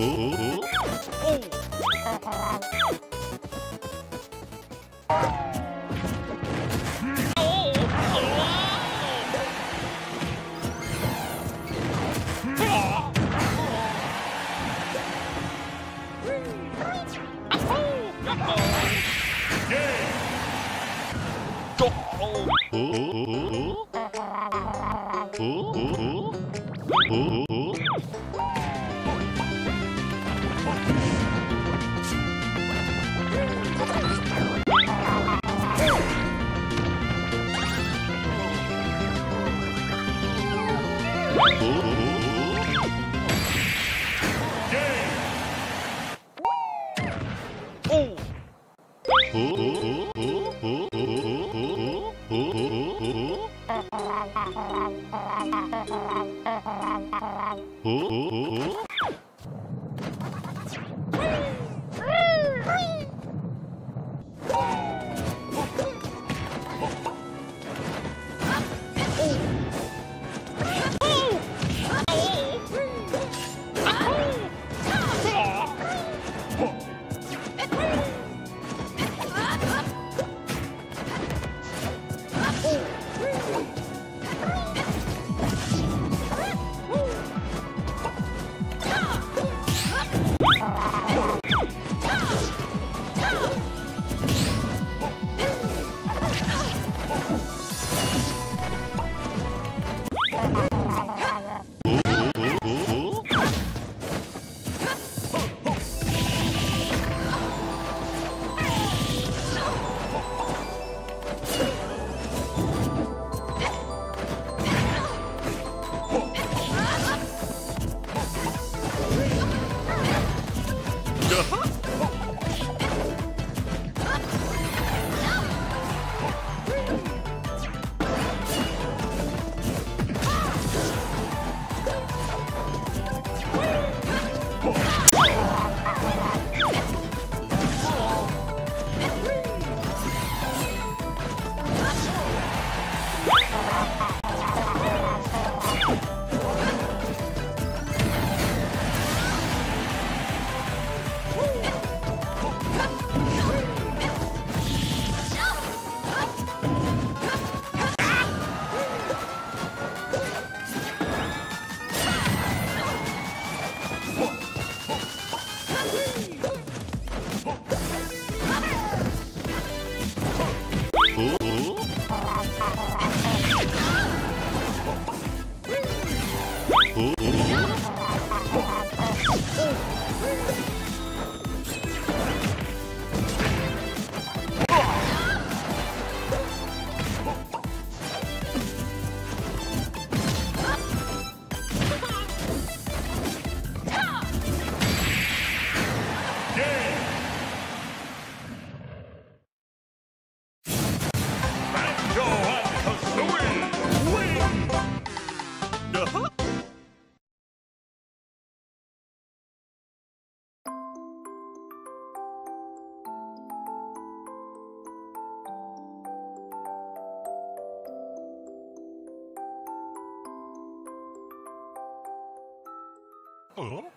Ooh. Oh! Oh! Oh! Oh, oh, oh. Oh?